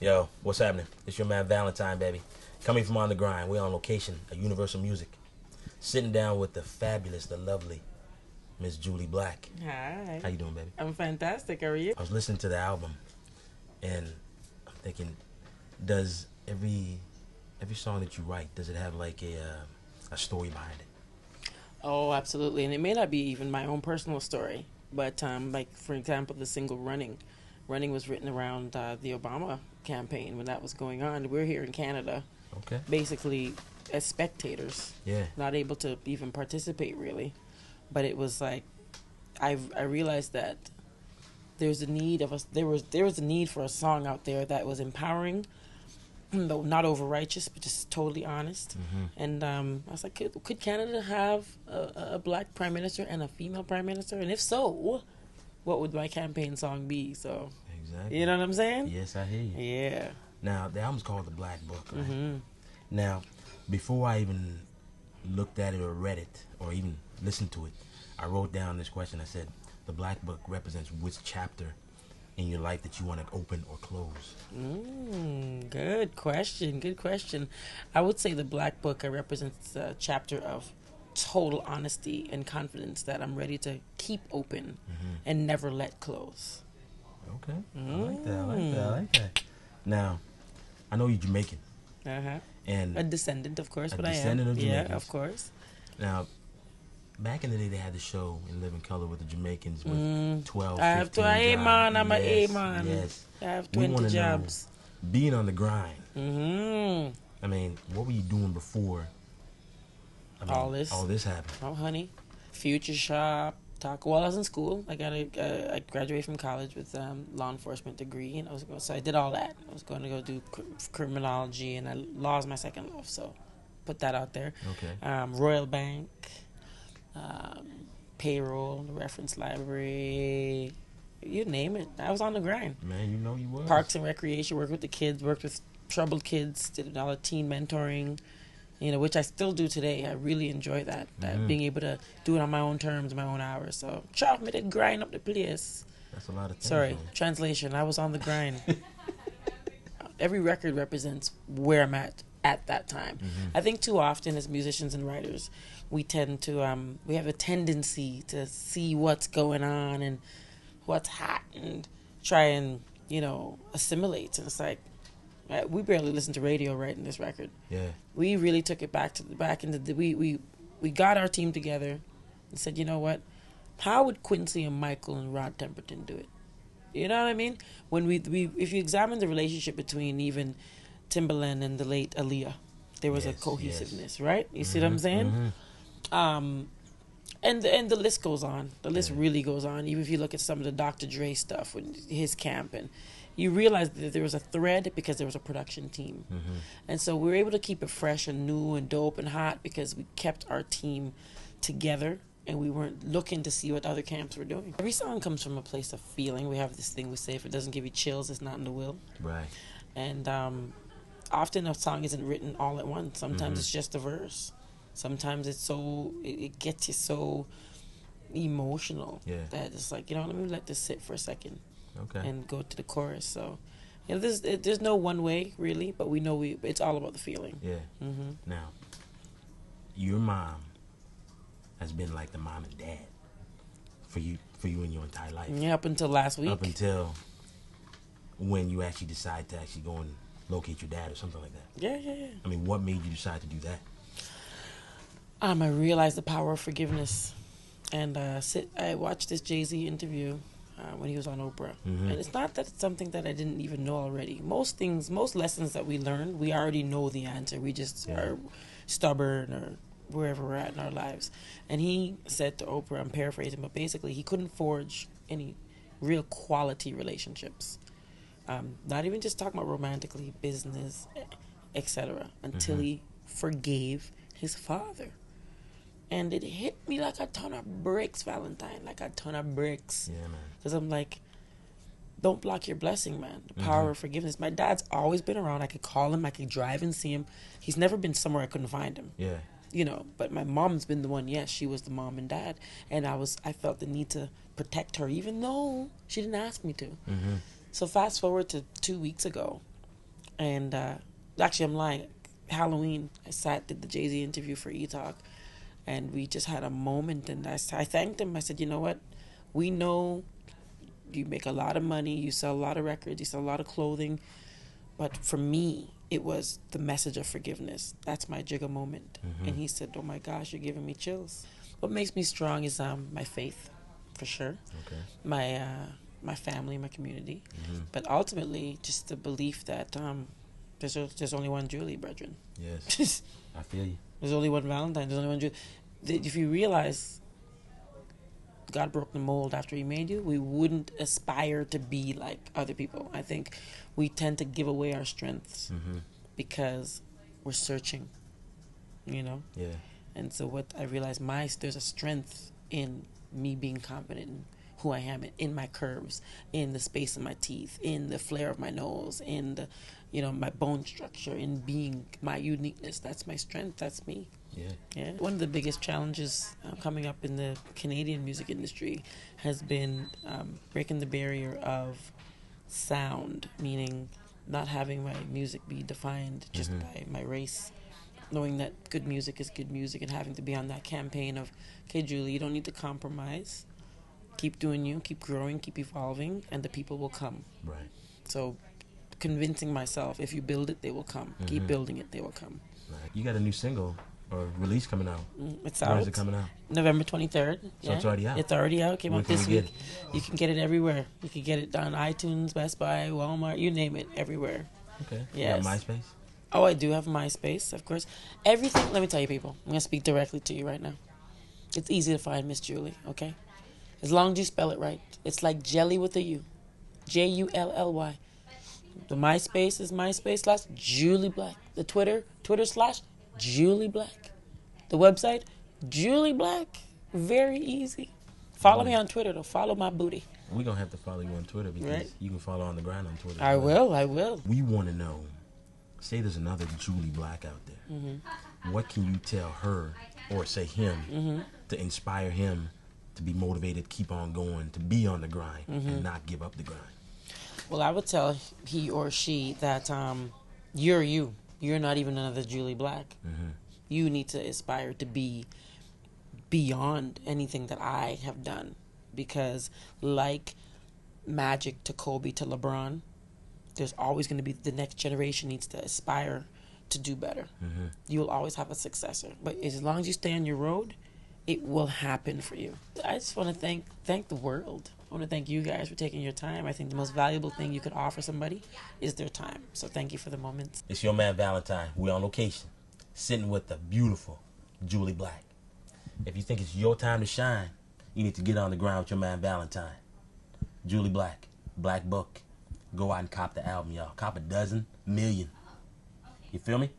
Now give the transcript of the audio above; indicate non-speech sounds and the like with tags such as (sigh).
Yo, what's happening? It's your man Valentine, baby. Coming from on the grind. We're on location at Universal Music. Sitting down with the fabulous, the lovely Miss Jully Black. Hi. How you doing, baby? I'm fantastic. How are you? I was listening to the album, and I'm thinking, does every every song that you write does it have like a uh, a story behind it? Oh, absolutely. And it may not be even my own personal story, but um, like for example, the single "Running." Running was written around uh, the Obama campaign when that was going on. We're here in Canada, Okay. basically as spectators, Yeah. not able to even participate really. But it was like I I realized that there's a need of us. There was there was a need for a song out there that was empowering, (clears throat) though not over righteous, but just totally honest. hmm And um, I was like, could, could Canada have a, a black prime minister and a female prime minister? And if so, what would my campaign song be? So Exactly. you know what I'm saying? Yes, I hear you. Yeah. Now the album's called The Black Book. Right? hmm Now, before I even looked at it or read it or even listened to it, I wrote down this question. I said, "The Black Book represents which chapter in your life that you want to open or close?" Mm, good question. Good question. I would say the Black Book represents a chapter of total honesty and confidence that I'm ready to keep open Mm-hmm. and never let close. Okay, I like that. I like that. I like that. Now, I know you're Jamaican, Uh huh. and A descendant, of course, but I am. descendant of yeah, of course. now, back in the day, they had the show in Living Color with the Jamaicans with Mm. 12, I have 15 to. A jobs. man. I'm yes, a A man. Yes, I have 20 wanna know- jobs. being on the grind. Mm-hmm. I mean, what were you doing before? I mean, All this? All this happened. Oh, honey. Future shop. Talk. While I was in school, I got a. Uh, I graduated from college with um, law enforcement degree, and I was going. So I did all that. I was going to go do cr- criminology, and I, law is my second love. So, put that out there. Okay. Um, Royal Bank, um, payroll, the reference library, you name it. I was on the grind. Man, you know you was. Parks and recreation, worked with the kids, worked with troubled kids, did all the teen mentoring, you know, which I still do today. I really enjoy that, that Mhm. being able to do it on my own terms, my own hours. So, chop me to grind up the place. That's a lot of things. Sorry, man. translation. I was on the grind. (laughs) Every record represents where I'm at at that time. Mhm. I think too often as musicians and writers, we tend to um, we have a tendency to see what's going on and what's hot and try and you know assimilate. And it's like uh, we barely listened to radio writing this record. Yeah. We really took it back to the back into the we we we got our team together and said, you know what, how would Quincy and Michael and Rod Temperton do it? You know what I mean? When we we if you examine the relationship between even Timbaland and the late Aaliyah, there was Yes, a cohesiveness, right? You see what I'm Mhm, saying? mhm. Um, and and the list goes on. The list Yeah. really goes on. Even if you look at some of the Dr. Dre stuff with his camp, and you realize that there was a thread because there was a production team, Mhm. and so we were able to keep it fresh and new and dope and hot because we kept our team together and we weren't looking to see what other camps were doing. Every song comes from a place of feeling. We have this thing we say: if it doesn't give you chills, it's not in the will. Right. And um, often a song isn't written all at once. Sometimes Mhm. it's just a verse. Sometimes it's so it, it gets you so emotional Yeah. that it's like you know let me let this sit for a second Okay. and go to the chorus. So you know, there's it, there's no one way really, but we know we it's all about the feeling. yeah. hmm Now, your mom has been like the mom and dad for you for you in your entire life. Yeah, up until last week. Up until when you actually decide to actually go and locate your dad or something like that. yeah, yeah, yeah. I mean, what made you decide to do that? Um, I realized the power of forgiveness, and uh, sit. I watched this Jay Z interview uh, when he was on Oprah, Mhm. and it's not that it's something that I didn't even know already. Most things, most lessons that we learn, we already know the answer. We just Yeah. are stubborn or wherever we're at in our lives. And he said to Oprah, I'm paraphrasing, but basically, he couldn't forge any real quality relationships. Um, not even just talking about romantically, business, etc. Until Mhm. he forgave his father. And it hit me like a ton of bricks, Valentine, like a ton of bricks. Yeah, man. Because I'm like, don't block your blessing, man. The power Mhm. of forgiveness. My dad's always been around. I could call him, I could drive and see him. He's never been somewhere I couldn't find him. Yeah. You know, but my mom's been the one, yes, she was the mom and dad. And I was I felt the need to protect her even though she didn't ask me to. Mm-hmm. So fast forward to two weeks ago, And uh, actually, I'm lying. Halloween, I sat did the Jay Z interview for E Talk, and we just had a moment. And I, I thanked him. I said, you know what, we know you make a lot of money, you sell a lot of records, you sell a lot of clothing, but for me, it was the message of forgiveness. That's my jigger moment. And he said, oh my gosh, you're giving me chills. What makes me strong is um my faith, for sure Okay. my uh, my family, my community, Mhm. but ultimately just the belief that um, there's there's only one Jully, brethren. Yes. (laughs) I feel you. Only one Valentine. There's only one. Th- If you realize God broke the mold after He made you, we wouldn't aspire to be like other people. I think we tend to give away our strengths Mm-hmm. because we're searching. You know. Yeah. And so what I realized my there's a strength in me being confident who I am, in my curves, in the space of my teeth, in the flare of my nose, in the you know, my bone structure, in being my uniqueness. That's my strength. That's me. Yeah. Yeah. One of the biggest challenges uh, coming up in the Canadian music industry has been um, breaking the barrier of sound, meaning not having my music be defined just Mhm. by my race. Knowing that good music is good music and having to be on that campaign of, okay, Jully, you don't need to compromise. Keep doing you, keep growing, keep evolving, and the people will come. Right. So, convincing myself, if you build it, they will come. Keep Mhm. building it, they will come. Right. You got a new single or release coming out. Mm, It's out. is it coming out? November 23rd. So it's already out. It's already out. Came Where out this we week. You can get it everywhere. You can get it on iTunes, Best Buy, Walmart, you name it, everywhere. Okay. Got MySpace? Oh, I do have MySpace, of course. Everything, let me tell you, people. I'm going to speak directly to you right now. It's easy to find Miss Jully, okay? As long as you spell it right. It's like jelly with a U. J U L L Y. The MySpace is MySpace slash Jully Black. The Twitter, Twitter slash Jully Black. The website, Jully Black. Very easy. Follow me on Twitter, though. Follow my booty. We're going to have to follow you on Twitter because Right. you can follow on the grind on Twitter. I well. will, I will. We want to know, say there's another Jully Black out there. Mm-hmm. What can you tell her or say him to inspire him to be motivated, keep on going, to be on the grind Mm-hmm. and not give up the grind? Well, I would tell he or she that um, you're you. You're not even another Jully Black. Mhm. You need to aspire to be beyond anything that I have done. Because, like Magic to Kobe to LeBron, there's always going to be the next generation needs to aspire to do better. Mhm. You will always have a successor. But as long as you stay on your road, it will happen for you. I just want to thank thank the world. I want to thank you guys for taking your time. I think the most valuable thing you could offer somebody is their time. So thank you for the moments. It's your man Valentine. We're on location, sitting with the beautiful Jully Black. If you think it's your time to shine, you need to get on the ground with your man Valentine. Jully Black, Black Book. Go out and cop the album, y'all. Cop a dozen, million. You feel me?